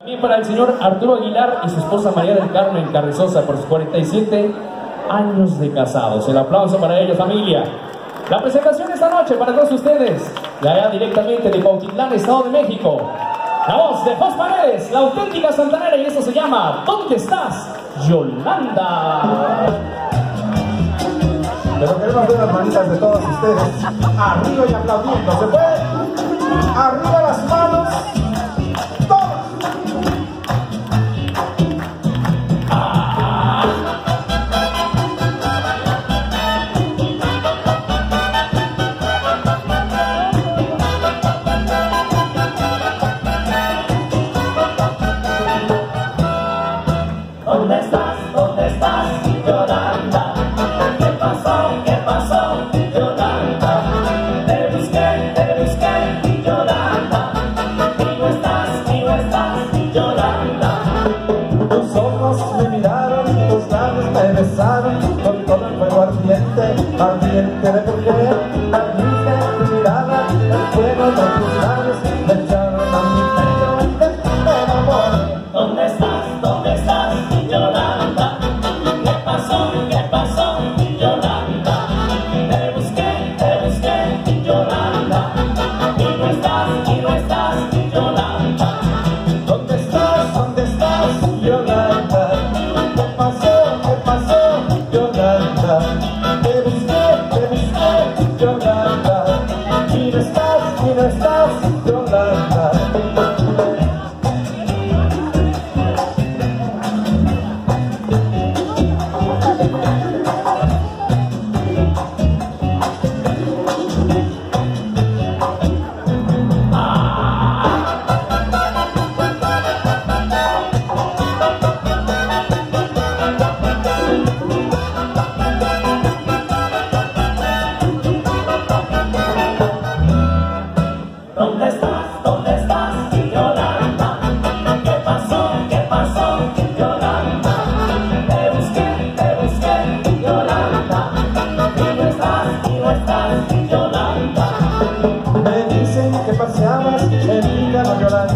También para el señor Arturo Aguilar y su esposa María del Carmen Carrizosa por sus 47 años de casados. El aplauso para ellos, familia. La presentación esta noche para todos ustedes, ya allá directamente de Pautitlán, Estado de México. La voz de Jos Paredes, la auténtica santanera, y esto se llama ¿Dónde estás, Yolanda? Pero queremos ver las manitas de todos ustedes. Arriba y aplaudiendo. ¿Se puede? Arriba con todo el fuego ardiente, ardiente de mujer. Ardiente de tu mirada, el fuego de tus labios me echaron a mi pecho me enamoré. ¿Dónde estás? ¿Dónde estás, Yolanda? ¿Qué pasó? ¿Qué pasó, Yolanda? Te busqué, te busqué, Yolanda. Y no estás, y no estás, estás, dicen que paseabas en mi Yolanda,